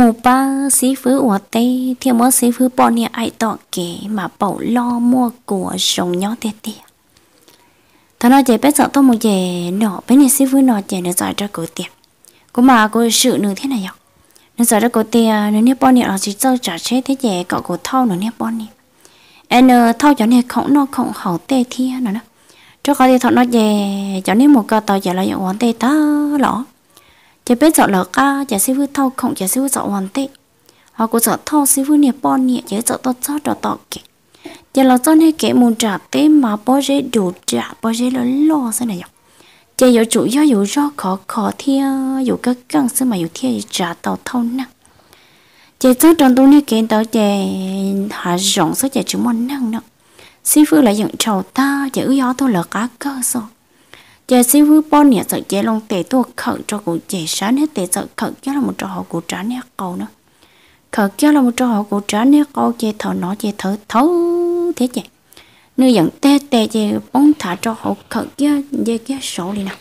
mù ba sĩ phứ ủa tê thì mớ sĩ phứ bọn nè ai tọ kể mà bảo lo mua của sống nhỏ tê tê thà nó chạy bé sợ tôi một về nọ, bé nè sĩ phứ nọ chạy nó giải ra cổ tiền cũng mà cô sự nữa thế này nhở. nó giải ra cổ tiền nó nè bỏ nè là chỉ chơi trả chế thế về cọ cổ thau nó nè bỏ nè em thau cho nè không nó không hậu tê thiên nữa đó cho có thì thọ nó về cho nên một cái tàu chạy lại những tê đề ta lỏ chỉ biết chọn lỡ ca chỉ sư phụ thâu không chỉ sư phụ chọn hoàn tệ họ cũng chọn thâu sư phụ niệm bon niệm chỉ chọn tốt cho đó tọt kì chỉ là cho nên cái muốn trả tế mà bao giờ đủ trả bao giờ là lo thế này vậy chỉ có chủ yếu có do khó khó thì có các căng sư mà có thì trả tàu thâu nè chỉ cho trong tu này cái đó chỉ hạ rộng số chỉ chỉ mình năng nữa sư phụ lại dựng trầu ta chỉ ư gió thôi là cá cơ rồi giờ sư phụ bọn nhẹ sợ chế long tệ tôi khởi cho cụ chế sáng hết tệ sợ khởi kia là một trò họ cụ trả nét cầu nữa khởi kia là một trò họ cụ trả nét cầu chế thở nó chế thở thấu thế chứ nơi dẫn tê tê chế bóng thả cho họ khởi kia dê kia sổ đi nào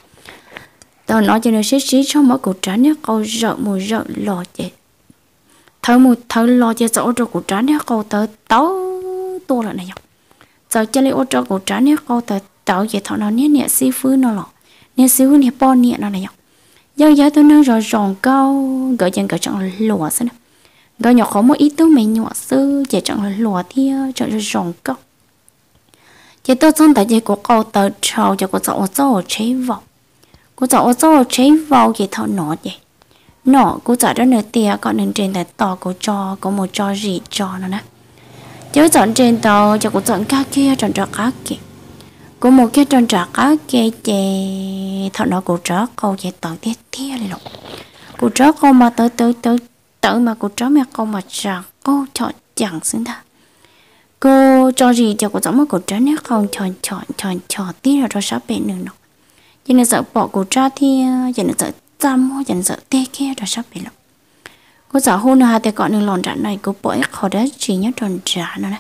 tao nói cho nó xí xí cho mỗi cụ trả nét cầu rợ mù rợ lò chế thở mù thở lò chế sổ cho cụ trả nét cầu tớ tấu tôi là này nhở sợ chế lấy ô cho cổ trả nè câu thở tao vậy thọ nó nè nè xí phứ nó lọ. Nè xí phứ nè bao nè nó này giờ giờ tôi nói rồi ròn câu gỡ chân gỡ chẳng lùa xem gỡ nhỏ khó một ít tôi mình nhỏ sư chỉ chọn lùa thì ờ, chọn rồi ròn câu, chỉ tôi xong tại chỉ của câu tờ trâu cho chọn cháu cháu chế vào chọn cháu cháu chế vào vậy thọ nó vậy. Nó của cháu đó nơi tia còn nên trên tại tò của cho có một cho gì cho nó nè. Chứ chọn trên tàu cho của chọn cá kia chọn cho cá kia có một cái tròn cho á, cái chè thọ nó cũng chó câu chè tận tiết thế lên luôn. Cũng chó câu mà tới tới tới tới mà cũng chó mẹ câu mà chả cô chọn chẳng xứng ta cô cho gì cho cô giống mà cô chó nếu không chọn chọn chọn chọn tí rồi cho sắp bị nữa nó cho nên sợ bỏ cô chó thì cho nên sợ chăm cho nên sợ tê kia rồi sắp bị luôn. Cô sợ hôn hà thì còn được lòn trạng này cô bỏ khó đấy chỉ nhớ tròn trả nữa này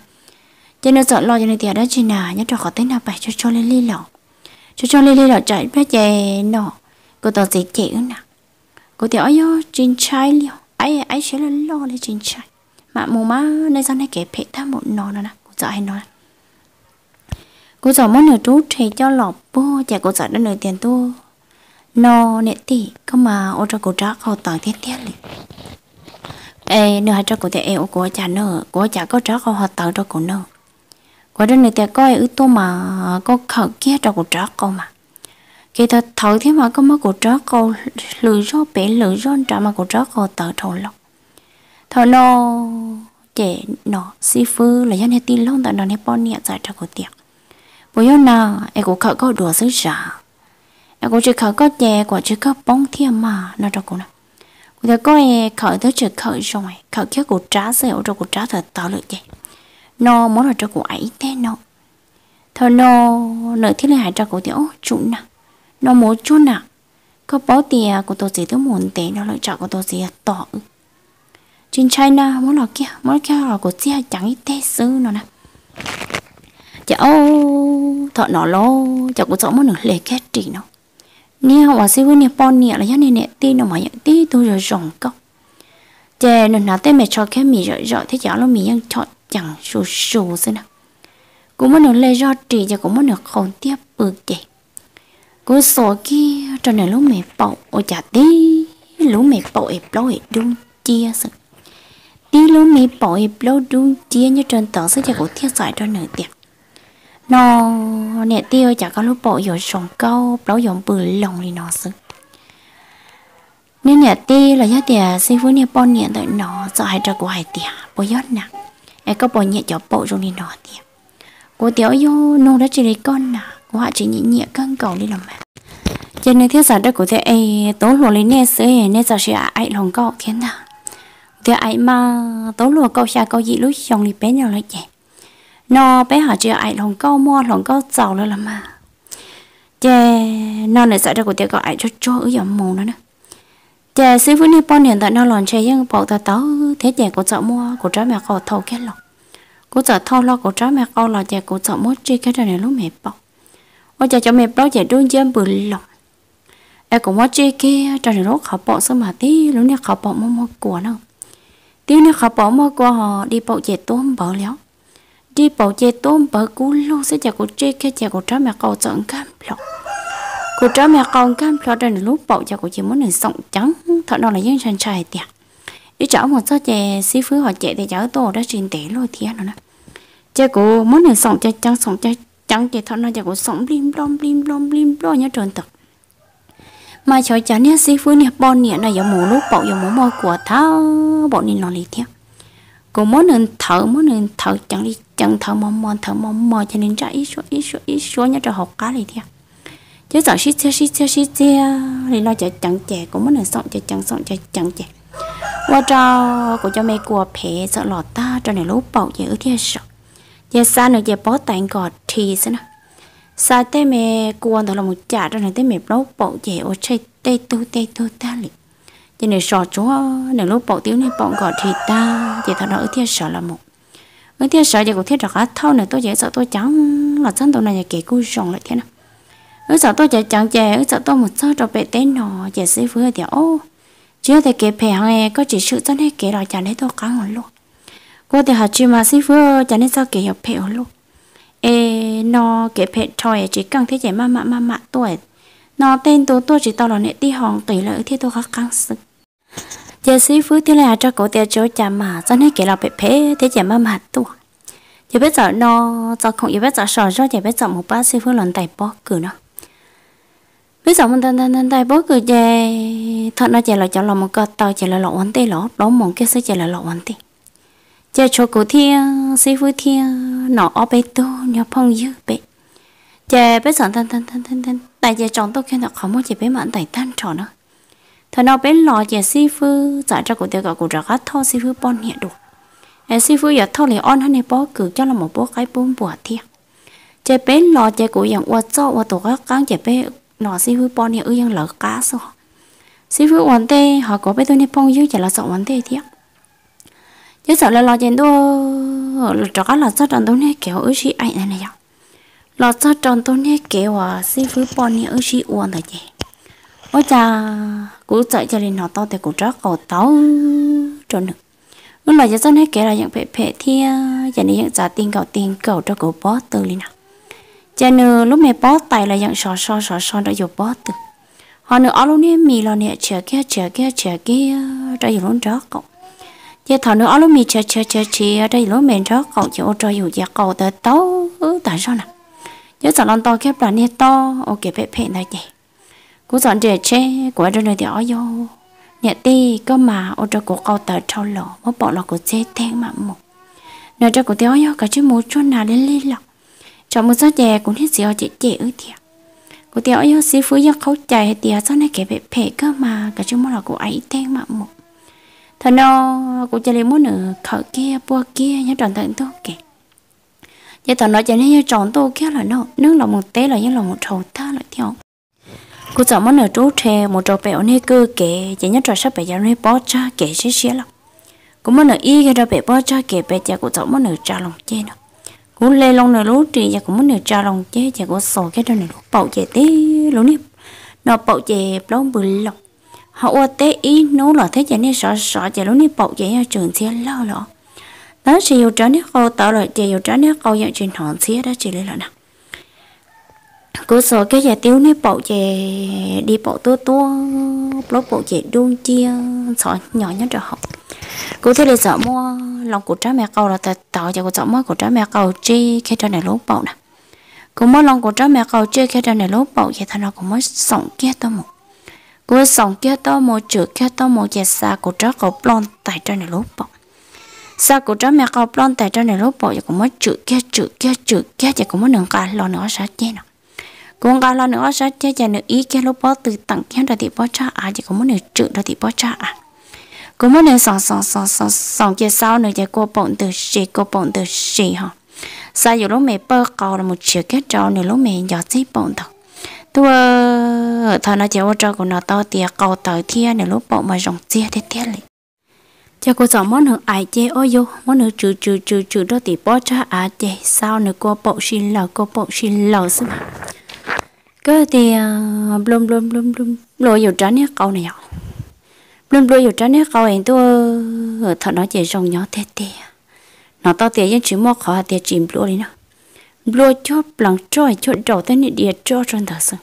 cho nên sợ lo cho nên tiệt đó chỉ nào nhớ cho khó tới nào phải cho cho lên ly lọ. Cho cho lên ly lọ chạy bé chè nọ. Cô tao dễ chịu nè cô tiệt ơi trên trái liệu ấy ấy sẽ là lo lên trên trái mà mù má này sau này kể phê tham một nọ nữa nè. Cô sợ hay nói. Cô sợ món nửa trú thì cho lọ bố, chả cô sợ đã nửa tiền tu nọ nè tỷ có mà ô cho cô trả khâu toàn thiết thiết liền. Ê, nửa hai cho cô thì ô của cha nửa của cha có trả khâu hoạt tạo cho cô nửa của đó này ta coi ư tô mà có khẩu kia cho cuộc trả câu mà? Khi ta thở thế mà có mấy cuộc trả câu lười rõ bể lười rõ trả mà cuộc trả câu tớ thầu lộc. Thầu nó trẻ nó si phư, là dân hết tin luôn tại nó hết bon nhẹ giải cho cô tiệc. Bây giờ nào em cũng khẩu có đùa dữ giả em cũng chỉ khẩu có chè quả chỉ có bóng thiên mà, nó cho này nào ta coi khẩu tới chỉ khẩu rồi khẩu kia của trả ở trong cuộc trá thật tạo lợi vậy nó muốn là cho của ấy thế nó thôi nó nợ thiết lại cho của tiểu chủ nè nó muốn chút nè có bó tiền của tôi gì tôi muốn tiền nó lại cho của tôi gì tỏ trên China muốn là kia muốn kia là của chia chẳng ít thế sư nó nè cháu thọ nó lo cháu của cháu muốn được lệ kết trị nó. Nè và sư phụ nè bon nè, là do nè nè, tí nó mà nhận tí tôi rồi rồng cốc. Chè nó nói tên mẹ cho cái mì rồi rồi thế cháu nó mì ăn chọn chẳng sù sù thế nào. Cũng muốn được lê do trị cho cũng muốn được không tiếp bự chè cô số kia cho nên lúc mẹ bậu, ô chả tí lúc mẹ bậu ép lâu ép đúng chia sự tí lúc mẹ bậu ép lâu đúng chia như trên tờ sẽ cho cô thiết giải cho nửa tiệc nó, nè tiêu chả có lúc bậu rồi sòng câu bảo dụng bự lòng thì nó sự nên nè tiêu là giá tiền sinh phú nè bon nè tới nó, sợ hai trò của hai tiền bộ giót nè ai có bỏ nhẹ cho bộ rồi đi nọ thì của tiểu yêu nô đã chỉ lấy con à? nè của họ chỉ nhẹ nhẹ cân cầu đi làm mà cho nên thiết giả đất của thế ấy tố lùa lấy nè sữa nè giờ sẽ ai lòng cậu thiên nào. Thế ai mà tố lùa câu xa câu gì lúc xong đi bé nhỏ lại vậy nó bé họ chưa ai lòng câu mua lòng câu giàu nữa là mà. Chè nó này sợ ra của tiệc gọi ai cho cho ở dòng mù nữa nữa chè sư phụ hiện tại nó lòn chè nhưng bảo ta tao thế chè của chợ mua của trái mẹ co thâu cái lọ của chợ thâu lo của trái mẹ co là chè của chợ mua chi cái này lúc mẹ bảo. Ôi chè cho mẹ bảo chè đun chè bự lọ em cũng mua chi kia trời này lúc họ bỏ sớm mà tí, lúc này họ bỏ mua mua của nó tí nó khó bỏ mua qua họ đi bộ chè tôm bỏ léo đi bộ chè tôm bỏ cú lô sẽ chè của chi cái chè của trái mẹ co chọn cam lọ cô cháu mẹ con cam lọ đây là lúc bộ cho cô chỉ muốn được sống trắng. Thật đó là những chàng trai tiệt. Ý cháu một số chè, xí phứ họ chạy thì cháu tổ đã trình tế lôi thiên rồi nè chè cô muốn được sống chè trắng sống chè trắng chè thật nó chè cô sống lim lom lim lom lim lo nhớ trơn thật. Mà cho chả nhá xí phứ nè bon nè này giống mù lúc bộ giống một môi của tháo, bọn nên nó lì thiệt. Cô muốn nên thở, muốn nên thở, chẳng đi, chẳng thở mòn mòn thở mòn mòn cho nên ra ít số ít số ít số nhớ cho học cá lì thiệt chứ sợ xí xe xí xe xí thì lo chả chẳng chè cũng muốn là sọn chè chẳng sọn chè chẳng chè. Qua cho của cho mẹ của phe sợ lọt ta cho này lúc bầu giờ ước thế sợ. Giờ xa nữa, giờ bó tay gọt thì sao nè xa tê mẹ của đó là một chả cho này tê mẹ lúc bầu giờ ở chơi tê tu tê tu ta lì giờ này sợ chúa, này lúc bầu tiếng này bọn gọt thì ta, giờ thật ở thế sợ là một. Ước thế sợ giờ của thiết rõ thâu này tôi dễ sợ tôi chẳng, là chân tôi này giờ kể cú rồng lại thế nào ở giờ tôi chạy chẳng chè ở giờ tôi một sao cho bé tên nọ giờ sẽ vừa thì, ô, chưa thể kể phê hàng có chỉ sự chân hết kể rồi chẳng nên tôi cắn một luôn? Cô thì hạt chỉ mà sĩ vừa chẳng nên sao kể học phê luôn? Ê nó kể phe thôi chỉ cần thế chạy mà mà mà mà, tuổi. Nó tên tôi tôi chỉ tao là nệ đi hòn tỷ lợi thì tôi khá căng sức. Giờ sĩ phụ thì là cho cổ tiền chỗ chả mà cho nên kể là phe phe thế chạy mà mà, tuổi. Giờ biết giờ nó giờ không giờ biết giờ sợ rồi giờ biết giờ một bác sư phụ lần tay bó cử nó bây giờ mình tan tan tan tay bố cười chè thật nó chè là cho lòng một cái tàu chè là lọ vấn tê lọ. Đó một cái sẽ chè là lọ vấn tê chè cho cổ thiên sĩ phu thiên nọ ở bê tô, nhỏ phong dư bê chè bây giờ tan tan tan tan tan tại chè chọn tôi khi nào không muốn chè bé mặn tại tan trò nữa. Thật nó bé lọ chè sĩ phu giải cho cổ tiêu cả cổ trả gắt thô sĩ phu bon nhẹ được em sĩ phu giờ thô liền on hơn này bó cử cho là một bó cái bốn bùa thiên chè bé lọ chè cổ dạng qua cho qua tổ các cán chè bé nó si phu bọn này ư yang lỡ cá số si phụ ổn tê, họ có bây tôi này phong dư chỉ là sợ ổn tê thiệt. Chứ sợ là lo chuyện đua ờ, là cho cá là cho tròn tôi nên kéo ư si ảnh này này là cho tròn tôi nên kéo à si phụ bọn này ư si ổn thôi chị ôi cha cú chạy cho nên nó to thì cú rất cầu táo cho được lúc là cho nên kéo là những phệ phệ thì giờ này những giá tiền cầu tiền cầu cho cú bó từ lên nào cho nên lúc mẹ bó tay là dạng sò sò sò sò đã dùng bó từ. Họ nữa ở lúc nè mì là nè, chờ kia chờ kia chờ kia đã dùng lúc đó cậu. Giờ thọ nữa ở lúc mì chờ chờ chờ chờ, đây lúc mẹ đó cậu chỉ ô cho dùng giặc cậu tới tấu tại sao nè giờ thằng lon to kia là nè, to. Ok bé bé này vậy cú dọn trẻ che của đôi này thì ở vô. Nhẹ ti có mà, ô cho cổ cậu tới trâu lò mất bỏ là cổ chế thêm mà một nè cho cổ tiêu vô, cả chứ mũ cho nào lên lên lọc cho một số trẻ cũng hết xíu trẻ trẻ ư thiệt cô tiểu yêu sĩ phú yêu khâu chạy tiệt sau này kể về phê cơ mà, cả chúng là cô ấy tên mà một. Thằng nó cô chơi muốn nửa khởi kia, bua kia, nhớ tròn tận tôi kể. Vậy thằng nó cho nên nhớ tròn tôi kia là nó nước là một té là như là một trầu ta lại theo cô chọn món nửa trú tre một trầu bẹo nê cơ kể, chỉ nhớ trò sắp bẹo nê bó cha kể xí xí lắm cũng món nửa y, cái trò bẹo bó cha kể, bẹo cha cô chọn món nửa trà lòng chê nữa cú lê long nè lú trì và cũng muốn nè cha lòng chế và cũng sổ cái đó nè lú bậu chế tí lú nè nó bậu chế long bự lọc. Họ qua tế ý, nấu là thế cho nên sợ sợ chế lú nè bậu chế ở trường xe lo lọ. Đó chỉ yêu trái nè câu tạo rồi chế yêu trái nè câu dạng truyền hòn xe đó chỉ lấy là nào cứ sổ cái nhà tiêu nè bậu chế đi bậu tua tua lốc bậu chế đun chia, sọ nhỏ nhất rồi học cụ thể là sợ mua lòng của trái mẹ cầu là ta tạo cho cụ sợ mua của trái mẹ cầu chi khi cho này lúc bầu nè. Cụ mua lòng của trái mẹ cầu chi khi cho này lúc bầu vậy thằng nào cũng mới sống kia tao một cụ sống kia tao một chữ kia tao một giờ xa của trái cầu plon tại cho này lúc bầu. Xa của trái mẹ cầu plon tại cho này lúc bầu vậy cũng mới chữ kia chữ kia chữ kia vậy cũng mới nâng cả lo nữa sao chết nè. Cũng cả lo nữa sao chết cho nữa ý kia lúc bó từ tặng kia ra thì bó cha à vậy cũng mới nâng chữ ra thì bó cha à cô muốn nên sòng sòng sòng sòng sòng kia sau nữa thì cô bận từ gì cô bận từ gì hả sao giờ lúc mẹ bơ cầu là một chiếc cái trâu nữa lúc mẹ giờ thấy bận thật tôi thằng nó chỉ cho của nó to tiệt cầu tới thiên nữa lúc bận mà rồng chia thế thế liền cho cô chọn món hưởng ai chê ôi vô món hưởng trừ trừ trừ trừ đó thì bỏ cho à chê sao nữa cô bộ xin lỡ cô bộ xin lỡ xí mà cái thì blum blum blum blum lôi vô trái nét câu này luôn luôn luôn อยู่ trong này câu anh tôi. Ở nói nó chỉ rong nhỏ tê tê. Nó to tê nhưng chỉ mua khó tê chìm luôn đi nó luôn chốt lằng trôi chốt đầu tên địa cho trên thật sự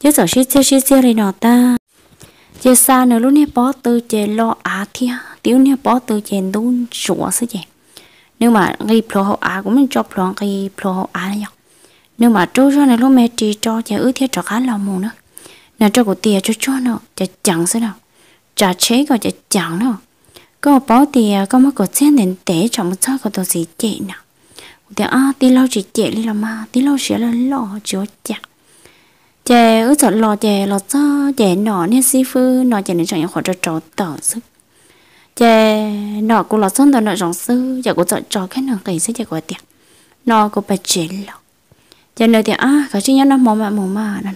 chứ giờ xí xí xí xí này nó ta. Chứ xa nữa lúc này bỏ từ chè lo á thia. Tiêu này bỏ từ chè đun sủa sứ chè nếu mà ghi pro hậu á cũng mình cho pro ghi pro hậu á này nếu mà trôi cho này lúc mẹ chỉ cho chè ư thiết cho khá lòng mù nữa. Nè cho của tiền cho cho nó chè chẳng sự nào trả chế có chế chẳng nó có bỏ thì có mất có tiền đến để cho một chỗ có đồ gì chế nào thì à tí lâu chỉ chế đi làm mà, tí lâu sẽ là lọ chỗ chặt chè, ứ chọn lò chè lò cho chè nọ nên si phu nọ chè nên chẳng những khoảng cho trò tờ sức. Chè nọ cũng là xong tờ nọ rong sư chè cũng chọn trò cái nọ cái sẽ chè của tiệt nọ cũng phải chế lò chè nơi thì à cái chi nhá nó mồm mà mồm mà nè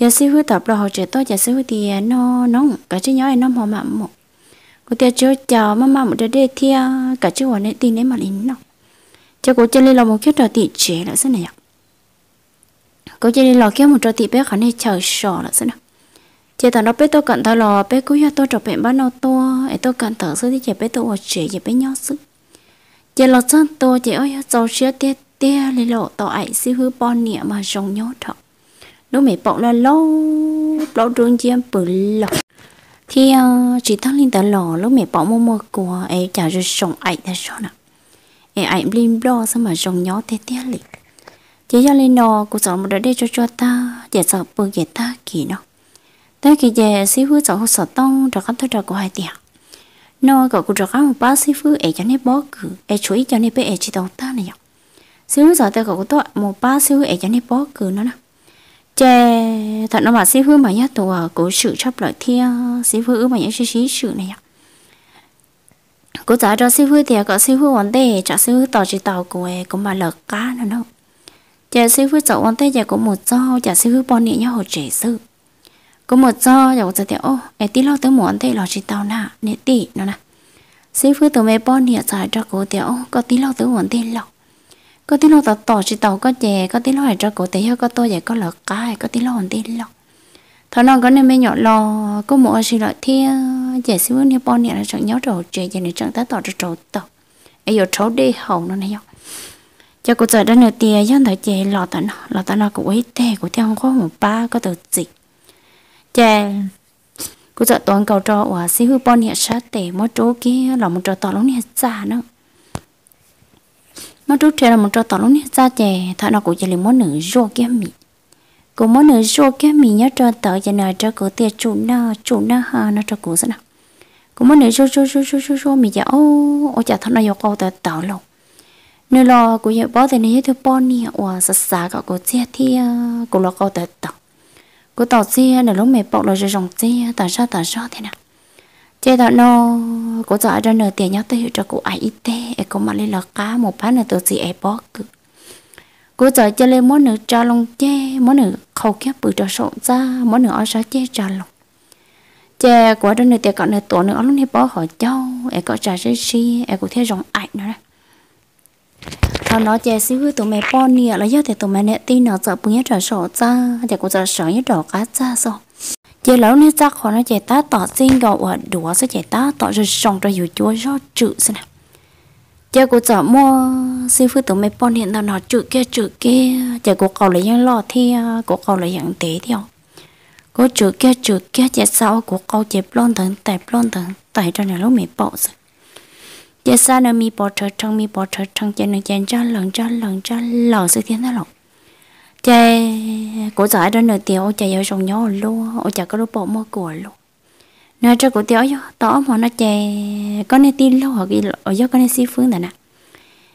giờ sư hứa tập đồ học trẻ tôi, giờ sư hứa thì à, nó nóng cả chi nhỏ nó mò mặn một cô tia chưa chào mà mà một đứa đê thia à, cả chứ hoàn này tin đấy mà lính nó. Cho cô chơi lên là một cái trò tị trẻ là thế này cô chơi lên lò kia một trò tị bé khả năng chờ sò là sao nào chị tao nó bé tôi cận tao lò, bé cúi tôi trò bé bán nó to. Ấy tôi cận thở sư thì trẻ bé tôi ở trẻ chỉ bé nhỏ sư chị lò chân tôi, chị ơi, cháu xía tia tia lên lộ tao ấy sư hư bon nhẹ mà rồng nhốt thật Ờ, lúc mẹ bỏ là lo lo đường chiêm bự lọ thì chỉ thằng linh tao lò lúc mẹ bỏ mua mua của ấy chả rồi sống ảnh là sao nè ấy ảnh linh lo sao mà sống nhỏ thế tia liền chỉ cho lên nó cũng sợ một đứa để cho cho ta để sợ bự để ta kỳ nó. Ta kỳ về xí phứ sợ sợ tông rồi các thôi rồi của hai tiền nó cậu cũng rồi các một bác xí phứ ấy cho nên bó cử ấy chú ý cho nên bé ấy chỉ đầu ta này nhở. Xí phứ sợ ta cậu cũng tốt một bác xí phứ ấy cho nên bó cử nó nè chè thật nó mà xí phứ mà nhá tổ của sự chấp lại thia. Xí phứ mà nhá xí xí sự này nhở cố trả cho xí phứ thì có xí phứ vấn đề trả xí phứ tàu chỉ tàu của ấy cũng mà lợt cá nữa đâu chè xí phụ cháu vấn đề chè có một do chả xí phụ bọn nhẹ nhá hồ trẻ sự có một do chả có giờ ô em tí lo tới muốn thế lo chỉ tàu nà, nè tí nó nè xí phụ từ mẹ bọn nhẹ giải cho cô tiểu có tí lo tới muốn thế lọc có tí lo tao tỏ chỉ tàu có chè, có tí lo hay cho cổ tiểu có tôi vậy có lợt cái, có tí lo muốn tết lo thằng nó có nên mấy nhỏ lo có một gì lợi thia chè xíu phụ nè bọn nhẹ là chẳng nhớ rồi chè chè này chẳng ta tỏ cho trâu tàu ấy giờ trâu đi hậu nó này nhở cho cô trời đã nữa tiền dân thời chè, lọ tận lọ tận nó cũng ấy tè, của theo có một ba, có từ dịch chè, cô trời toàn cầu cho và xíu hư bọn nhiệt sát tè, mỗi chỗ kia là một trò tỏ lúc này già nữa mỗi chỗ kia là một trò tỏ lúc nhiệt ra chè thà nó cũng chỉ là món nữ rô kia mì. Cô món nữ rô kia mì nhớ cho tờ cho nơi cho cô tiền chủ na chủ na ha nó cho cô sao nào cô món nữ rô rô rô rô rô rô, mì giờ ô ô chả thằng nó yêu câu tờ tờ lâu nơi lo của nhà bố thì này thứ bố nè ủa sợ sợ cả của xe thì của lo câu tờ tờ của tàu xe là lúc mẹ bỏ là rồi dòng xe tại sao tại sao thế nào? Chế đó nó có giỏi ra nợ tiền nhau tới cho của ai ít tế có mà lên là cá một bán là từ gì em bó cứ cụ giỏi cho lên món nửa cho lòng chê, món nửa khâu kép bự cho sộn ra món nửa ở sao chê cho lòng chè của đó nửa tiền còn nửa tổ nửa lúc này bó hỏi châu em có trả xí xí em có thể rộng ảnh nữa đấy thằng nó chè xíu với tụi mẹ bon nè là do thì tụi mẹ nè tin nó sợ bưng nhất rồi sổ ra thì cũng sợ sợ nhất đỏ cá ra sao giờ lâu nên chắc họ nó chạy ta, tỏ xin gạo ở đùa sẽ chạy ta, tỏ rồi xong rồi dù chúa do chữ xem nào chơi cũng sợ mua xíu tụi mấy bọn hiện tao nó chữ kia chữ kia. Giờ cô cầu lấy những lọ thì à, cô cầu lấy những tế theo có chữ kia chữ kia chơi sau của cầu chơi lon tận tại lon tận tại cho nên lúc mấy bỏ rồi. Giờ sao nó mi bỏ trở trong mi bỏ trở trong cho nó chèn ra lần ra lần ra lần sự thiên nó lộc chè cổ giải đó nửa tiêu chè ở trong nhỏ luôn. Ô chè có lúc bỏ mua của luôn. Nói cho cổ tiêu tỏ mà nó chè có nên tin lâu hoặc gì ở do có nên si phương này nè.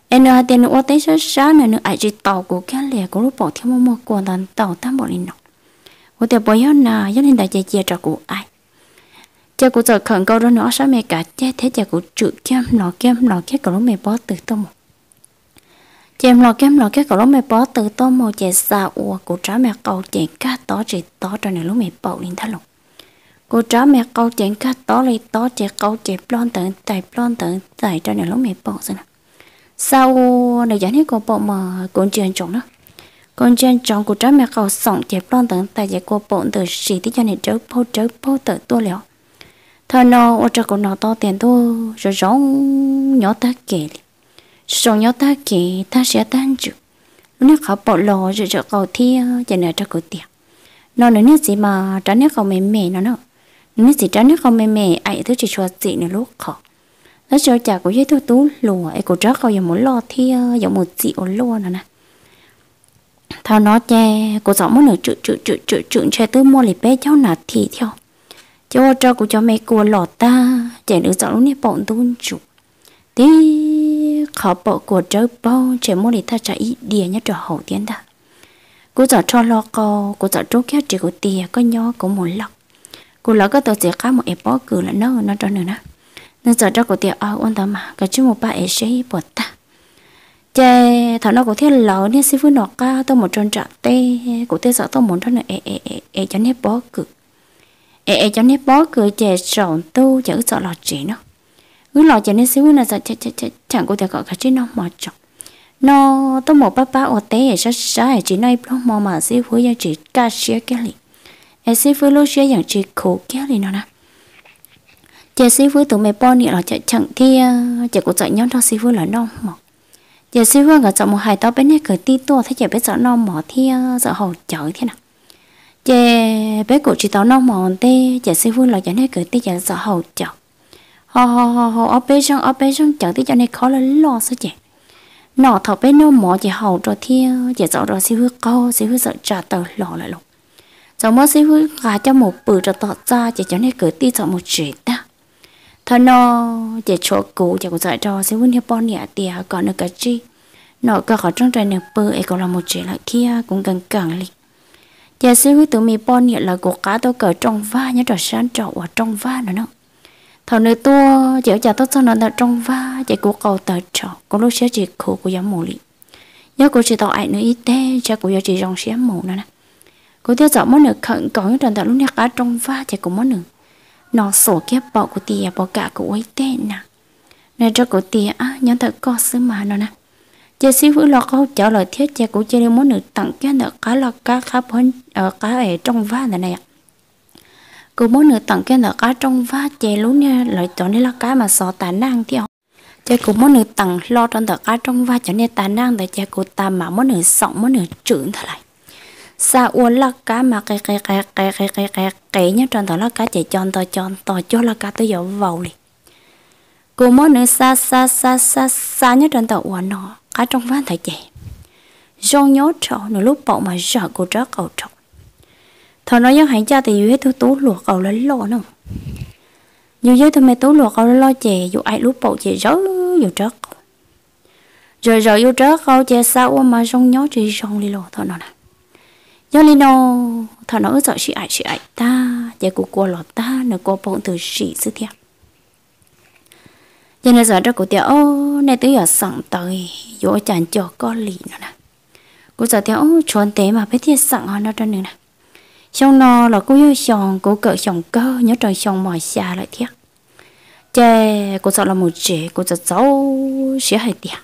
Em nói tiền nữa tới số sáng nửa nữa ai chỉ tàu của cái lẻ của lúc bỏ theo mua mua của tàu tàu tám bỏ lên nọ. Của tiêu bỏ yếu nà do nên đại chè chè cho của ai. Chè cổ giờ khẩn câu đó nữa, sao mẹ cả chè thế chè cổ chữ kem nọ kem, lò cái lúc mẹ bỏ từ tông một chém lò kem lò cái cậu mẹ bỏ từ to màu chè xà ua cụ trả mẹ câu chè cá tó chỉ tó cho nên lúc mẹ bầu lên thắt lục cụ trả mẹ câu chè cá tó lấy tó chè câu chè plon tận tại plon tận tại cho nên lúc mẹ bầu xem sau này giải hết cô bộ mà còn chuyện chồng đó. Con chuyện chồng cụ trả mẹ câu sống chè plon tận tại chè cô bộ từ xì tí cho nên chớ po chớ po tự tua liệu thằng nó ở trong cổ nó to tiền tôi rồi giống nhỏ ta kể rồi nhau ta kể ta sẽ tan chịu lúc này họ bỏ lò rồi cho cầu thi giờ nữa cho cầu tiệc nó nữa gì mà trả nước không mềm mềm nó nữa nếu gì trả nước không mềm mềm ai thứ chỉ cho chị nữa lúc khó nó cho chả có giấy tôi tú lùa ai cũng chắc không giờ muốn lo thi giờ một chị ổn nữa nè thao nó che cô giọng muốn nửa chữ chữ chữ chữ chữ che tư mua lì bé cháu nạt thì theo cho cho cô cho mẹ cô lọt ta trẻ nữ giọng lúc này bọn tuôn chủ tí khó bộ của trớ bao trẻ muốn để ta trả ý địa nhá trò hậu tiến ta. Cô giọng cho lo cô cô giọng trốn kia chỉ của tìa, có nho của một lọc. Cô lỡ có tờ sẽ khá một ép bó cử là nó nó cho nữa nè nên giờ cho cô tìa ờ, ao ôn tao mà, cả chú một ba ép sẽ bọt ta. Chè thằng nó có thiết lỡ nên sư phụ nó ca tôi một tròn trạng tê của tê sợ tôi muốn cho nó ê ê ê ê cho nếp bó cử. Ê ê cho nếp bó cử, chè sầu tu chữ sợ lọt chỉ nó cứ lo cho nên xíu là nó sợ chè chè chẳng có thể gọi cả chứ, nó mò chọc nó, tôi một bác bác ở té ở sát sát chỉ nói nó mò mà, xíu phụ giờ chỉ ca xía cái gì em xíu với lúc xía dạng chỉ khổ cái gì nó nè chè xíu với tụi mày bao nhiêu là chè chẳng thì ờ, chè có chạy nhóm cho xíu với là nó mò giờ sư vương ở trong một hai tao bên này cởi ti tua thấy giờ biết sợ nó mỏ thi ờ, sợ hậu chở thế nào. Giờ bé cụ chỉ tao nó mỏ tê giờ sư vương là giờ này cởi ti giờ sợ hậu chở ho ho ho ho, ở bên trong, ở bên trong. Chẳng tí cho nên khó là lo sao chị? Nọ, thọ bên nó mỏ chỉ hậu rồi thi chị sợ rồi xíu vương câu xíu vương sợ trả tờ lọ lại luôn. Sau mới xíu vương gà cho một bự rồi tọt ra chỉ cho nên cởi ti sợ một chuyện ta thằng nó để chỗ cũ cho cũng dạy cho xíu vun hiệp bọn nhẹ tiệt còn được cái chi. Nọ cả khỏi trong trời này bự ấy còn là một chuyện lại kia, cũng gần gần liền. Giờ xíu với tụi mình bọn nhẹ là cuộc cá tôi cởi trong va, nhớ trò sáng trọ ở trong va nữa nữa thằng nơi tua chỉ cho tốt cho nó là trong va chỉ của cầu tờ trọ có lúc sẽ chỉ khổ của giám mù li nhớ cô chỉ tao ảnh nữa ít thế cha của giờ chỉ rong xé mù nữa nè. Cô tiêu dạo món nữa khẩn còn những trần tạo lúc nhắc cá trong va chỉ cũng món nữa nó sổ kia bỏ của tia bỏ cả của ấy tê nè. Này cho của tia á, nhớ thật có sứ mà nó nè. Chế xíu với lo câu trả lời thiết cha của đi mó nửa tặng cái nợ cá là cá khá hơn ở ờ, cá ở trong va này này cô muốn nữ tặng cái nợ cá trong vá chè lúc nha lời chọn đây là cá mà sò tàn năng theo chế cũng muốn nữ tặng lo trong tờ cá trong vá cho nên tàn năng tại chế cô ta mà muốn nữ sống muốn nữ trưởng thật lại. Sa uốn là cá mà cái cái cái cái cái cái cái cái nhá tròn đó là cá chạy tròn tò tròn tò cho là cá tới giờ vào liền. Cô mới nữ sa sa sa sa sa nhá tròn tàu uốn nó cá trong vá thầy chè. Do nhớ trọ nửa lúc bỏ mà sợ cô rớt cầu trọ thằng nói với hãy cha thì dưới tôi tú luộc cầu lấy lo nữa dù dưới tôi mẹ tú luộc cầu lo chè, dù ai lúc bộ chè rớt dù trớt rồi rồi dù trớt cầu chè sao mà rong nhớ chỉ rong đi lo thôi nó nè. Do li nó thằng nó sợ chị ai chị ai ta, chè của cô lọ ta nó cô bộ từ chị sư thiệt giờ này giờ đó của tiệt ô này tới giờ sẵn tới, vô chẳng cho con lì nữa nè. Cô giờ tiệt ô chuẩn tế mà biết thiệt sẵn hơn nó cho nữa nè xong nó là cô yêu xong cô cỡ xong cơ, nhớ trời xong mỏi xa lại thiệt. Chè cô sợ là một trẻ cô sợ cháu sẽ hay tiệt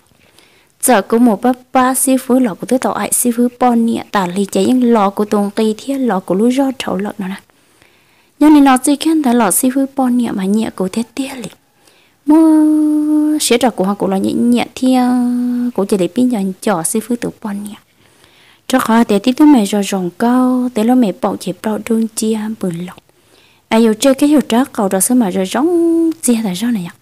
giờ có một ba ba sư phụ lọ của tôi tàu ai sư phụ bọn nhẹ tả lì chạy những lọ của tùng kỳ thiết lọ của lũ do trầu lợn nó nè. Nhưng nên nó chỉ khen tại lọ sư phụ bọn nhẹ mà nhẹ của thế tiếc lì mua sẽ trò của họ của lọ nhẹ nhẹ thì của chỉ để pin nhận trò sư phụ tự bọn nhẹ cho khó để tí tục mẹ rồi rồng câu, để lo mẹ bảo chế bảo đun chia bự lọc. ai yêu chơi cái hiểu trắc cầu đó sớm mà rồi giống chia tại sao này ạ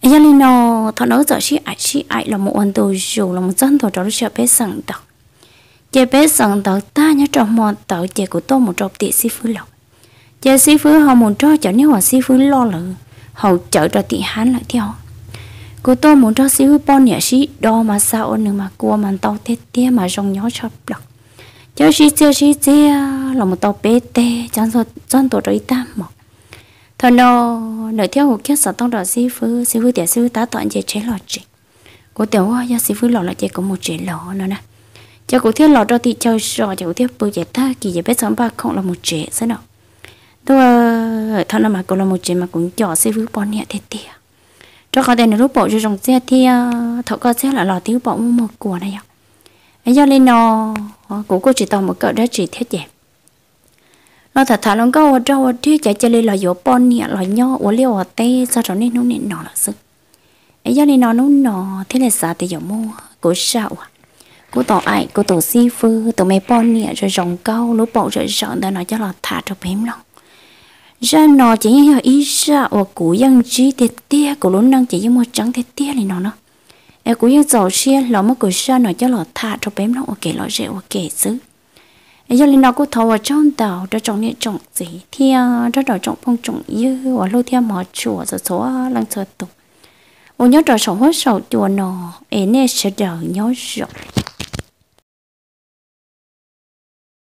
ai lên nó thọ nó giờ chỉ ai chỉ ai là một anh tôi dù là một dân thọ cho nó sẽ bé sẵn đó chế bé sẵn đó ta nhớ trong một tàu chế của tôi một trộm tiệt sĩ phứ lọc. chế sĩ phứ họ muốn cho cho nếu mà sĩ phứ lo lự, hậu chở cho tị hán lại theo cô tôi muốn cho sĩ phứ bao sĩ đo mà sao nữa mà cua mà tàu tết tía mà rong nhó chập đặc cho sĩ chơi sĩ chơi là một tàu bé tê, chẳng rồi chân tổ rồi ta một thằng nó nợ theo hồ kia sợ tao đỏ sư phụ sư phụ tiệt sư tá tọn chế chế lọ chị cô tiểu hoa ya sư phụ lọ là chế có một chế lọ nữa nè. Cho cô thiết lọ cho thì chơi sò cho cô thiết bự chế ta, kỳ chế bé sống ba không là một chế, sao nào? Tôi ờ, thằng nó mà cô là một chế mà cũng cho sư phụ bọn nhẹ thế tiệt cho có tên là lúc bộ cho dòng xe thì thọ có xe là lò thiếu bộ một của này ạ. Ấy do lên nó cô cô chỉ tàu một cỡ đó chỉ thiết dẹp nó thật thà lòng câu ờ, trâu, ờ, đâu chạy chơi lên là dỗ bon nhẹ là nho uống liều ở tê sao cho nên nó nên nọ là sức. Ấy do lên nó nó nọ thế là sao thì giờ mua của sao à của tổ ai của tổ si phư tổ mẹ bon nhẹ rồi dòng câu lúc bộ rồi sợ ta nói cho là thả cho phím lòng ra nó chỉ như ý ra và cú dân trí thế tia, của lũ năng chỉ như một trắng thế tia này nó nó em cú dân giàu xe lọ mất của ra nó cho là thả cho bếm nó, ok lọ rẻ ok, xứ. Giờ lên nó cũng thầu ở trong tàu cho trong những trọng gì thì cho đó trọng phong trọng như và lô theo mỏ chùa rồi số ờ, lăng sơ tục. Ô nhớ trò sống hết sầu chùa nọ em nè sẽ đợi nhớ rồi